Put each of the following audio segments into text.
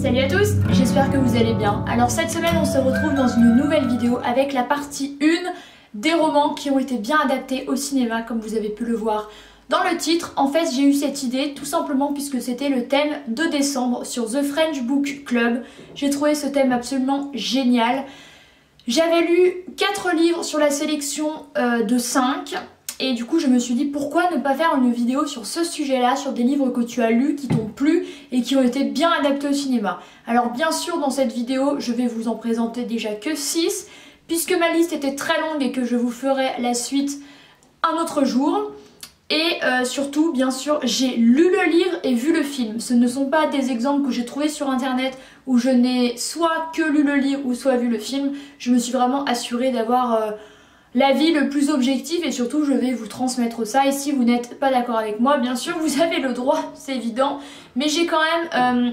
Salut à tous, j'espère que vous allez bien. Alors cette semaine on se retrouve dans une nouvelle vidéo avec la partie 1 des romans qui ont été bien adaptés au cinéma comme vous avez pu le voir dans le titre. En fait j'ai eu cette idée tout simplement puisque c'était le thème de décembre sur The French Book Club. J'ai trouvé ce thème absolument génial. J'avais lu 4 livres sur la sélection euh, de 5 et du coup je me suis dit pourquoi ne pas faire une vidéo sur ce sujet là, sur des livres que tu as lus, qui t'ont plu et qui ont été bien adaptés au cinéma. Alors bien sûr dans cette vidéo je vais vous en présenter déjà que 6 puisque ma liste était très longue et que je vous ferai la suite un autre jour. Et euh, surtout, bien sûr, j'ai lu le livre et vu le film. Ce ne sont pas des exemples que j'ai trouvés sur internet où je n'ai soit que lu le livre ou soit vu le film. Je me suis vraiment assurée d'avoir euh, l'avis le plus objectif et surtout je vais vous transmettre ça. Et si vous n'êtes pas d'accord avec moi, bien sûr, vous avez le droit, c'est évident. Mais j'ai quand même... Euh,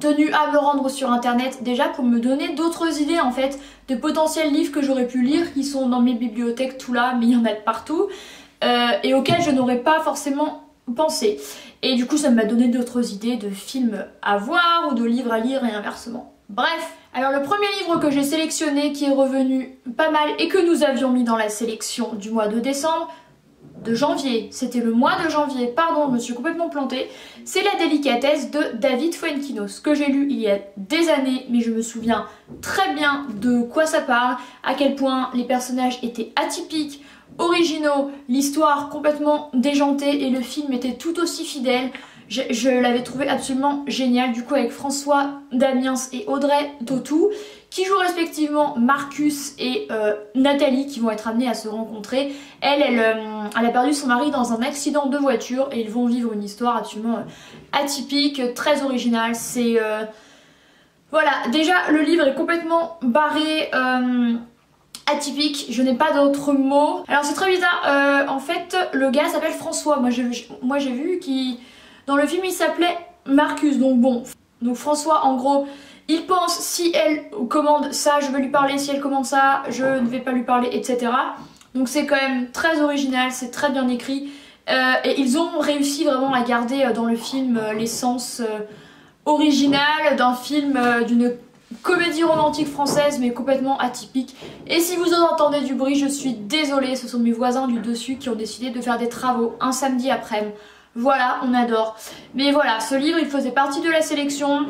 tenu à me rendre sur internet déjà pour me donner d'autres idées en fait de potentiels livres que j'aurais pu lire qui sont dans mes bibliothèques tout là mais il y en a de partout euh, et auxquels je n'aurais pas forcément pensé. Et du coup ça m'a donné d'autres idées de films à voir ou de livres à lire et inversement. Bref, alors le premier livre que j'ai sélectionné qui est revenu pas mal et que nous avions mis dans la sélection du mois de décembre, de janvier, c'était le mois de janvier, pardon, je me suis complètement plantée, c'est La délicatesse de David Fuenquinos, que j'ai lu il y a des années, mais je me souviens très bien de quoi ça parle, à quel point les personnages étaient atypiques, originaux, l'histoire complètement déjantée et le film était tout aussi fidèle. Je, l'avais trouvé absolument génial du coup avec François Damiens et Audrey Totou qui jouent respectivement Marcus et euh, Nathalie qui vont être amenés à se rencontrer. Elle, euh, elle, a perdu son mari dans un accident de voiture et ils vont vivre une histoire absolument euh, atypique, très originale. C'est... Voilà, déjà le livre est complètement barré atypique, je n'ai pas d'autres mots. Alors c'est très bizarre, en fait le gars s'appelle François, moi j'ai moi, vu qu'il... Dans le film il s'appelait Marcus, donc bon. Donc François en gros, il pense si elle commande ça, je veux lui parler, si elle commande ça, je ne vais pas lui parler, etc. Donc c'est quand même très original, c'est très bien écrit. Euh, et ils ont réussi vraiment à garder euh, dans le film euh, l'essence originale d'un film, d'une comédie romantique française mais complètement atypique. Et si vous en entendez du bruit, je suis désolée, ce sont mes voisins du dessus qui ont décidé de faire des travaux un samedi après-midi. Voilà, on adore. Mais voilà, ce livre il faisait partie de la sélection.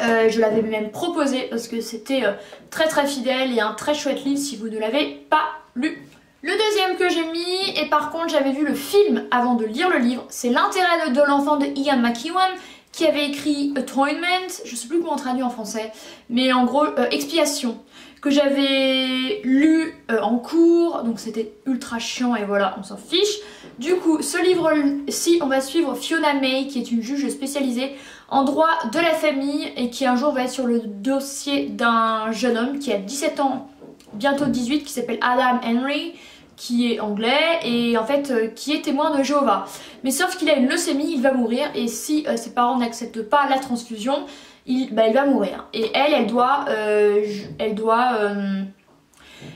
Euh, je l'avais même proposé parce que c'était euh, très très fidèle et un très chouette livre si vous ne l'avez pas lu. Le deuxième que j'ai mis, et par contre j'avais vu le film avant de lire le livre, c'est L'intérêt de l'enfant de Ian McEwan qui avait écrit Atonement, je sais plus comment on traduit en français, mais en gros euh, Expiation, que j'avais lu en cours, donc c'était ultra chiant et voilà, on s'en fiche. Du coup, ce livre-ci, on va suivre Fiona May, qui est une juge spécialisée en droit de la famille et qui un jour va être sur le dossier d'un jeune homme qui a 17 ans, bientôt 18, qui s'appelle Adam Henry, qui est anglais et en fait euh, qui est témoin de Jéhovah. Mais sauf qu'il a une leucémie, il va mourir et si euh, ses parents n'acceptent pas la transfusion, il, bah, va mourir. Et elle, elle doit, euh, elle doit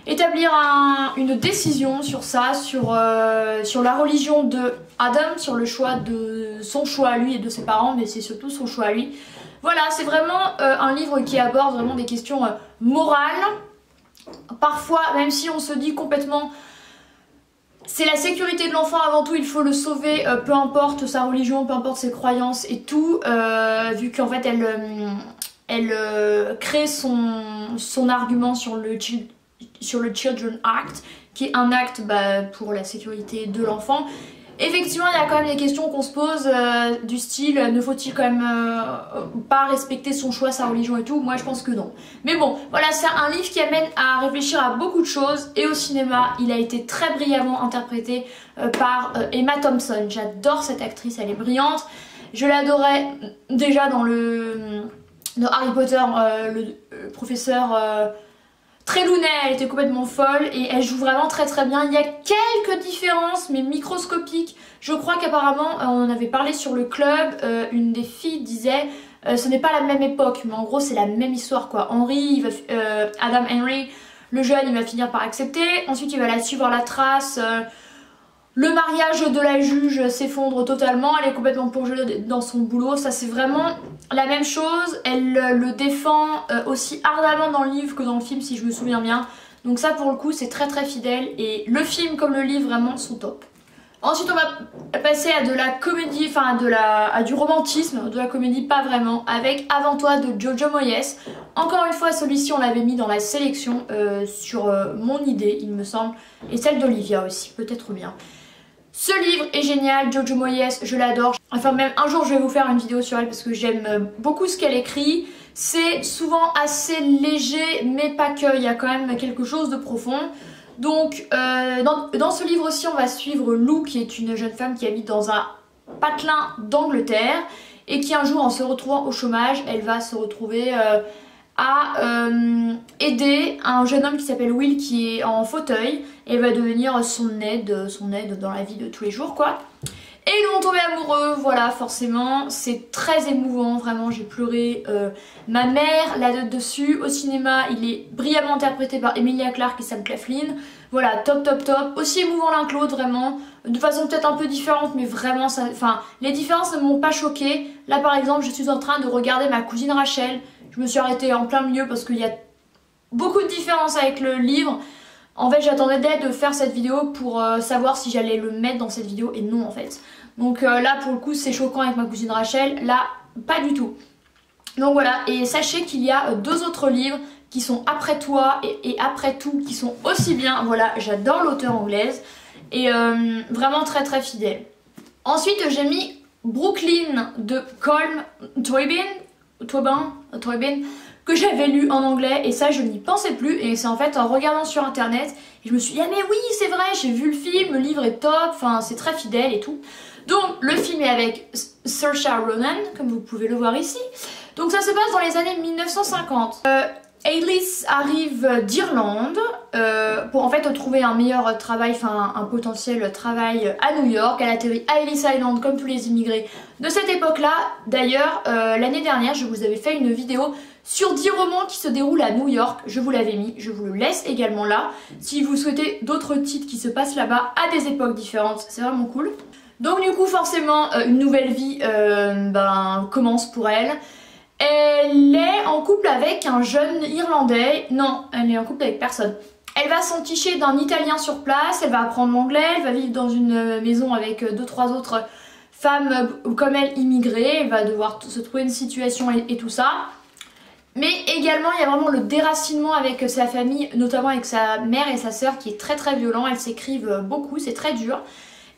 établir une décision sur ça, sur, sur la religion de Adam, sur le choix de son choix à lui et de ses parents, mais c'est surtout son choix à lui. Voilà, c'est vraiment un livre qui aborde vraiment des questions morales. Parfois, même si on se dit complètement c'est la sécurité de l'enfant avant tout, il faut le sauver, peu importe sa religion, peu importe ses croyances et tout, vu qu'en fait elle, elle crée son, argument sur le sur Children Act, qui est un acte bah, pour la sécurité de l'enfant. Effectivement, il y a quand même des questions qu'on se pose euh, du style ne faut-il quand même euh, pas respecter son choix, sa religion et tout? Moi, je pense que non. Mais bon, voilà, c'est un livre qui amène à réfléchir à beaucoup de choses et au cinéma, il a été très brillamment interprété euh, par Emma Thompson. J'adore cette actrice, elle est brillante. Je l'adorais déjà dans le dans Harry Potter, le professeur Très Lunet, elle était complètement folle et elle joue vraiment très très bien. Il y a quelques différences mais microscopiques. Je crois qu'apparemment, euh, on avait parlé sur le club, euh, une des filles disait euh, ce n'est pas la même époque mais en gros c'est la même histoire quoi. Henry, Adam Henry, le jeune il va finir par accepter, ensuite il va la suivre la trace Le mariage de la juge s'effondre totalement, elle est complètement plongée dans son boulot, ça c'est vraiment la même chose, elle le défend euh, aussi ardemment dans le livre que dans le film si je me souviens bien. Donc ça pour le coup c'est très très fidèle et le film comme le livre vraiment sont top. Ensuite on va passer à de la comédie, enfin à du romantisme, de la comédie pas vraiment, avec Avant toi de Jojo Moyes. Encore une fois celui-ci on l'avait mis dans la sélection euh, sur euh, mon idée il me semble, et celle d'Olivia aussi, peut-être bien. Ce livre est génial, Jojo Moyes, je l'adore. Enfin même un jour je vais vous faire une vidéo sur elle parce que j'aime euh, beaucoup ce qu'elle écrit. C'est souvent assez léger mais pas que, il y a quand même quelque chose de profond. Donc euh, dans, ce livre aussi on va suivre Lou qui est une jeune femme qui habite dans un patelin d'Angleterre et qui un jour en se retrouvant au chômage elle va se retrouver euh, euh, aider un jeune homme qui s'appelle Will qui est en fauteuil et va devenir son aide, dans la vie de tous les jours quoi. Et ils vont tomber amoureux, voilà forcément, c'est très émouvant, vraiment j'ai pleuré. Euh, ma mère là-dessus, au cinéma, il est brillamment interprété par Emilia Clarke et Sam Claflin. Voilà, top top top, aussi émouvant l'un que l'autre vraiment, de façon peut-être un peu différente mais vraiment, ça, enfin les différences ne m'ont pas choqué. Là par exemple je suis en train de regarder ma cousine Rachel, je me suis arrêtée en plein milieu parce qu'il y a beaucoup de différences avec le livre. En fait j'attendais de faire cette vidéo pour euh, savoir si j'allais le mettre dans cette vidéo et non en fait. Donc euh, là pour le coup c'est choquant avec ma cousine Rachel, là pas du tout. Donc voilà et sachez qu'il y a euh, deux autres livres qui sont après toi et, après tout qui sont aussi bien. Voilà j'adore l'auteur anglaise et vraiment très très fidèle. Ensuite j'ai mis Brooklyn de Colm Toybin Tobin, que j'avais lu en anglais et ça je n'y pensais plus et c'est en fait en regardant sur internet et je me suis dit ah mais oui c'est vrai j'ai vu le film, le livre est top, enfin c'est très fidèle et tout. Donc le film est avec Saoirse Ronan comme vous pouvez le voir ici. Donc ça se passe dans les années 1950. Euh, Alice arrive d'Irlande euh, pour en fait trouver un meilleur travail, enfin un potentiel travail à New York. Elle atterrit à Ellis Island comme tous les immigrés de cette époque-là. D'ailleurs, euh, l'année dernière, je vous avais fait une vidéo sur 10 romans qui se déroulent à New York. Je vous l'avais mis, je vous le laisse également là. Si vous souhaitez d'autres titres qui se passent là-bas à des époques différentes, c'est vraiment cool. Donc du coup, forcément, euh, une nouvelle vie ben, commence pour elle. Elle est en couple avec un jeune Irlandais. Non, elle est en couple avec personne. Elle va s'enticher d'un Italien sur place, elle va apprendre l'anglais, elle va vivre dans une maison avec deux trois autres femmes comme elle immigrées, elle va devoir se trouver une situation et, tout ça. Mais également il y a vraiment le déracinement avec sa famille, notamment avec sa mère et sa sœur qui est très très violent, elles s'écrivent beaucoup, c'est très dur.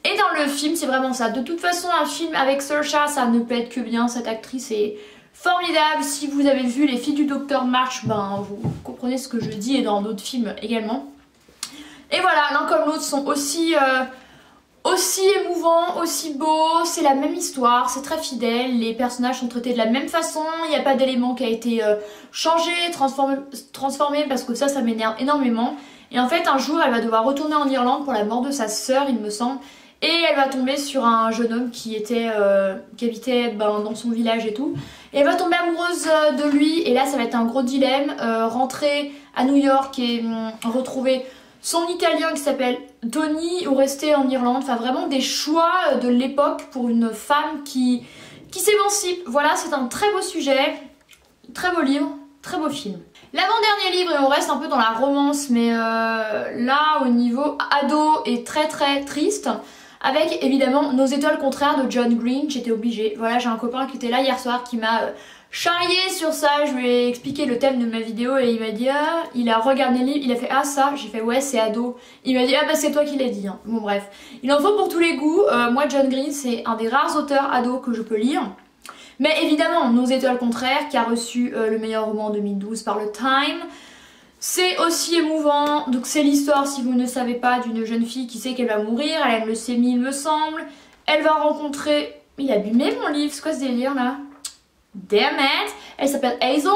Et dans le film c'est vraiment ça, de toute façon un film avec Saoirse ça ne peut être que bien, cette actrice est formidable. Si vous avez vu Les filles du docteur March, ben vous comprenez ce que je dis et dans d'autres films également. Et voilà, l'un comme l'autre sont aussi, euh, aussi émouvants, aussi beaux, c'est la même histoire, c'est très fidèle, les personnages sont traités de la même façon, il n'y a pas d'élément qui a été euh, changé, transformé, transformé, parce que ça, ça m'énerve énormément. Et en fait, un jour, elle va devoir retourner en Irlande pour la mort de sa sœur, il me semble, et elle va tomber sur un jeune homme qui était euh, qui habitait ben, dans son village et tout. Et elle va tomber amoureuse euh, de lui et là ça va être un gros dilemme. Euh, rentrer à New York et hum, retrouver son italien qui s'appelle Tony ou rester en Irlande. Enfin vraiment des choix de l'époque pour une femme qui, s'émancipe. Voilà c'est un très beau sujet, très beau livre, très beau film. L'avant-dernier livre, et on reste un peu dans la romance, mais là au niveau ado est très très triste. Avec évidemment Nos étoiles contraires de John Green, j'étais obligée. Voilà, j'ai un copain qui était là hier soir qui m'a euh, charrié sur ça, je lui ai expliqué le thème de ma vidéo et il m'a dit ah, il a regardé le livre, il a fait ah ça, j'ai fait ouais c'est ado. Il m'a dit ah bah c'est toi qui l'as dit. Hein. Bon bref, il en faut pour tous les goûts. Euh, moi John Green c'est un des rares auteurs ados que je peux lire. Mais évidemment, Nos étoiles contraires qui a reçu euh, le meilleur roman en 2012 par le Time. C'est aussi émouvant, donc c'est l'histoire, si vous ne savez pas, d'une jeune fille qui sait qu'elle va mourir, elle aime le sémi il me semble. Elle va rencontrer... Il a abîmé mon livre, c'est quoi ce délire là? Damn it. Elle s'appelle Hazel.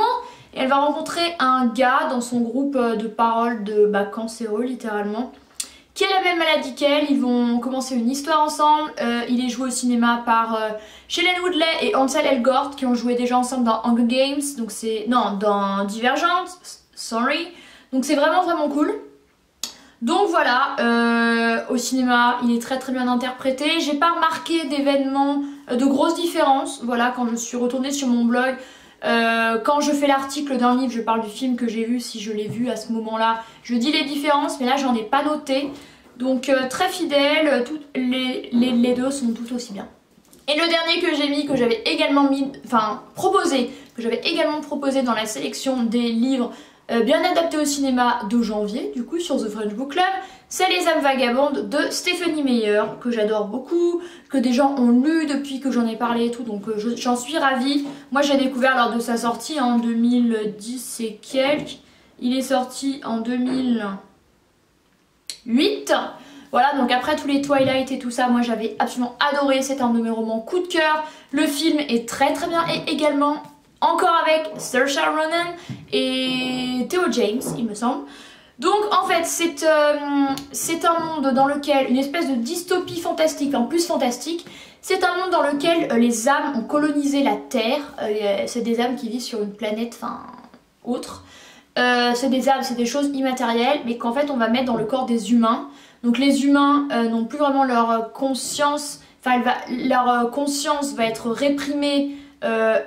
Et elle va rencontrer un gars dans son groupe euh, de paroles de bah, cancéreux littéralement. Qui a la même maladie qu'elle, ils vont commencer une histoire ensemble, euh, il est joué au cinéma par euh, Shailene Woodley et Ansel Elgort qui ont joué déjà ensemble dans Hunger Games, donc c'est... non, dans Divergente, sorry. Donc c'est vraiment vraiment cool. Donc voilà, euh, au cinéma, il est très très bien interprété. J'ai pas remarqué d'événements, euh, de grosses différences. Voilà, quand je suis retournée sur mon blog, euh, quand je fais l'article d'un livre, je parle du film que j'ai vu, si je l'ai vu à ce moment-là. Je dis les différences, mais là j'en ai pas noté. Donc très fidèle, toutes les, les, deux sont tout aussi bien. Et le dernier que j'ai mis, que j'avais également mis, enfin proposé, que j'avais également proposé dans la sélection des livres euh, bien adaptés au cinéma de janvier, du coup sur The French Book Club, c'est Les âmes vagabondes de Stephanie Meyer, que j'adore beaucoup, que des gens ont lu depuis que j'en ai parlé et tout, donc euh, j'en suis ravie. Moi j'ai découvert lors de sa sortie en 2010 et quelques, il est sorti en 2008. Voilà, donc après tous les Twilight et tout ça, moi j'avais absolument adoré, c'est un de mes romans coup de cœur. Le film est très très bien et également encore avec Saoirse Ronan et Theo James, il me semble. Donc en fait c'est euh, un monde dans lequel, une espèce de dystopie fantastique, en plus fantastique, c'est un monde dans lequel euh, les âmes ont colonisé la Terre, euh, c'est des âmes qui vivent sur une planète, enfin, autre. c'est des âmes, c'est des choses immatérielles, mais qu'en fait on va mettre dans le corps des humains. Donc les humains euh, n'ont plus vraiment leur euh, conscience, enfin leur euh, conscience va être réprimée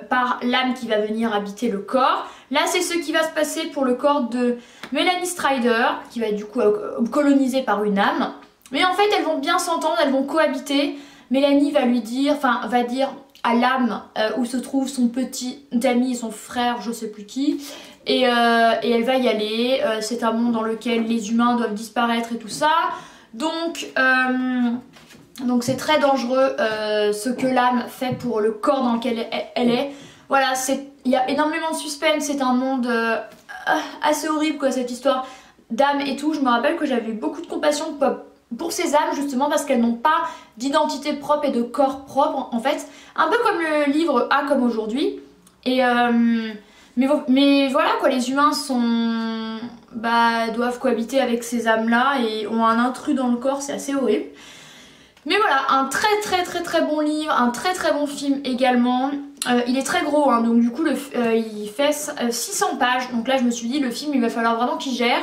par l'âme qui va venir habiter le corps. Là c'est ce qui va se passer pour le corps de Melanie Strider, qui va du coup colonisée par une âme. Mais en fait elles vont bien s'entendre, elles vont cohabiter. Mélanie va lui dire, enfin va dire à l'âme où se trouve son petit ami, son frère, je sais plus qui, et, elle va y aller. c'est un monde dans lequel les humains doivent disparaître et tout ça. Donc, euh, donc c'est très dangereux euh, ce que l'âme fait pour le corps dans lequel elle est. Voilà, il y a énormément de suspense, c'est un monde euh, assez horrible quoi cette histoire d'âme et tout. Je me rappelle que j'avais beaucoup de compassion pour ces âmes justement parce qu'elles n'ont pas d'identité propre et de corps propre en fait. Un peu comme le livre A comme aujourd'hui. Et mais, mais voilà quoi, les humains bah, doivent cohabiter avec ces âmes-là et ont un intrus dans le corps, c'est assez horrible. Mais voilà, un très très très très bon livre, un très très bon film également. Euh, il est très gros, hein, donc du coup euh, il fait 600 euh, pages. Donc là je me suis dit le film il va falloir vraiment qu'il gère.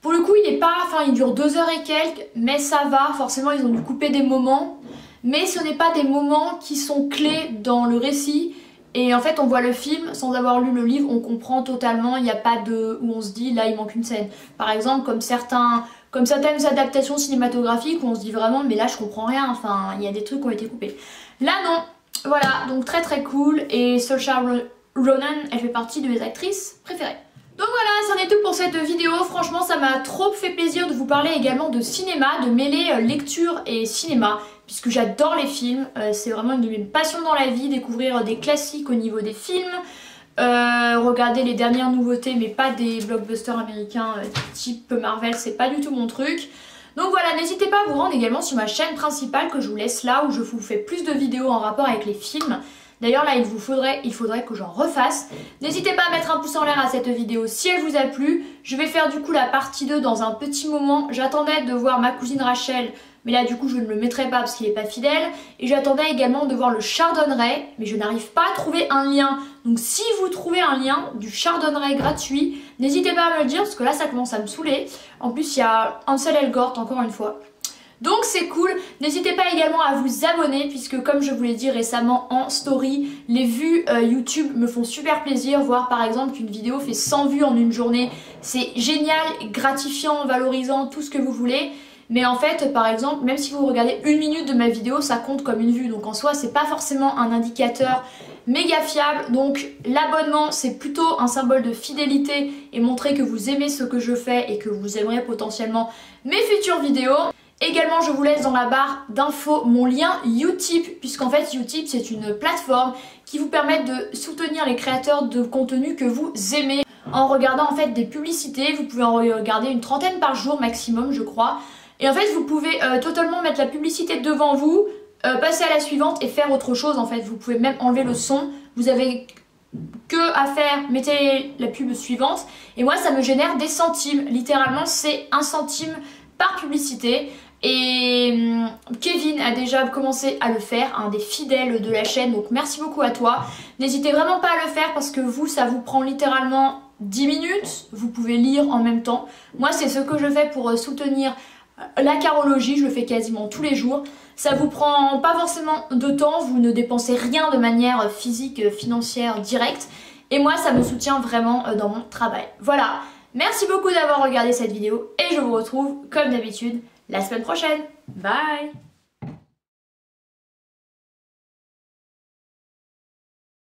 Pour le coup il est pas, enfin il dure 2 heures et quelques, mais ça va. Forcément ils ont dû couper des moments. Mais ce n'est pas des moments qui sont clés dans le récit. Et en fait, on voit le film sans avoir lu le livre, on comprend totalement, il n'y a pas de où on se dit là il manque une scène. Par exemple, comme certains comme certaines adaptations cinématographiques où on se dit vraiment mais là je comprends rien, enfin il y a des trucs qui ont été coupés. Là non, voilà, donc très très cool et Saoirse Ronan, elle fait partie de mes actrices préférées. Donc voilà, c'en est tout pour cette vidéo. Franchement, ça m'a trop fait plaisir de vous parler également de cinéma, de mêler euh, lecture et cinéma puisque j'adore les films, euh, c'est vraiment une de mes passions dans la vie, découvrir des classiques au niveau des films, euh, regarder les dernières nouveautés mais pas des blockbusters américains euh, type Marvel, c'est pas du tout mon truc. Donc voilà, n'hésitez pas à vous rendre également sur ma chaîne principale que je vous laisse là où je vous fais plus de vidéos en rapport avec les films. D'ailleurs là il vous faudrait, il faudrait que j'en refasse. N'hésitez pas à mettre un pouce en l'air à cette vidéo si elle vous a plu. Je vais faire du coup la partie 2 dans un petit moment. J'attendais de voir ma cousine Rachel mais là du coup je ne le mettrai pas parce qu'il n'est pas fidèle. Et j'attendais également de voir le Chardonneret, mais je n'arrive pas à trouver un lien. Donc si vous trouvez un lien du Chardonneret gratuit, n'hésitez pas à me le dire parce que là ça commence à me saouler. En plus il y a Ansel Elgort encore une fois. Donc c'est cool, n'hésitez pas également à vous abonner puisque comme je vous l'ai dit récemment en story, les vues euh, YouTube me font super plaisir, voir par exemple qu'une vidéo fait 100 vues en une journée, c'est génial, gratifiant, valorisant, tout ce que vous voulez. Mais en fait, par exemple, même si vous regardez une minute de ma vidéo, ça compte comme une vue. Donc en soi, c'est pas forcément un indicateur méga fiable. Donc l'abonnement, c'est plutôt un symbole de fidélité et montrer que vous aimez ce que je fais et que vous aimerez potentiellement mes futures vidéos. Également, je vous laisse dans la barre d'infos mon lien Utip, puisqu'en fait Utip c'est une plateforme qui vous permet de soutenir les créateurs de contenu que vous aimez en regardant en fait des publicités. Vous pouvez en regarder une trentaine par jour maximum, je crois. Et en fait, vous pouvez euh, totalement mettre la publicité devant vous, euh, passer à la suivante et faire autre chose en fait. Vous pouvez même enlever le son. Vous avez que à faire, mettez la pub suivante. Et moi, ça me génère des centimes. Littéralement, c'est un centime par publicité. Et hum, Kevin a déjà commencé à le faire, un des fidèles de la chaîne, donc merci beaucoup à toi. N'hésitez vraiment pas à le faire parce que vous, ça vous prend littéralement 10 minutes, vous pouvez lire en même temps. Moi c'est ce que je fais pour soutenir la carologie, je le fais quasiment tous les jours. Ça vous prend pas forcément de temps, vous ne dépensez rien de manière physique, financière, directe. Et moi, ça me soutient vraiment euh, dans mon travail. Voilà, merci beaucoup d'avoir regardé cette vidéo et je vous retrouve comme d'habitude la semaine prochaine. Bye